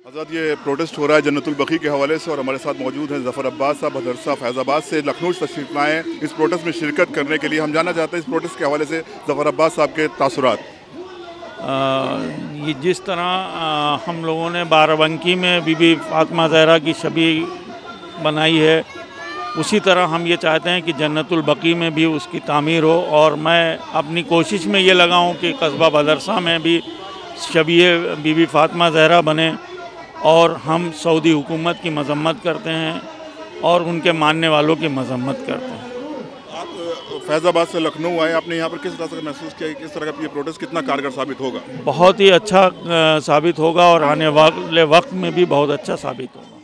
आज़ाद, ये प्रोटेस्ट हो रहा है जन्नतुल बकी के हवाले से और हमारे साथ मौजूद हैं जफ़र अब्बास साहब मदरसा फैज़ाबाद से। लखनऊ तशरीफ़ लाए इस प्रोटेस्ट में शिरकत करने के लिए। हम जानना चाहते हैं इस प्रोटेस्ट के हवाले से जफ़र अब्बास साहब के तासुरात। ये जिस तरह हम लोगों ने बाराबंकी में बीबी फातिमा जहरा की छवि बनाई है, उसी तरह हम ये चाहते हैं कि जन्नतुल बकी में भी उसकी तामीर हो। और मैं अपनी कोशिश में ये लगाऊँ कि कस्बा बदरसा में भी शबी बीबी फातिमा जहरा बने। और हम सऊदी हुकूमत की मजम्मत करते हैं और उनके मानने वालों की मजम्मत करते हैं। आप फैज़ाबाद से लखनऊ आए आपने यहाँ पर किस तरह से महसूस किया किस तरह का ये प्रोटेस्ट कितना कारगर साबित होगा? बहुत ही अच्छा साबित होगा और आने वाले वक्त में भी बहुत अच्छा साबित होगा।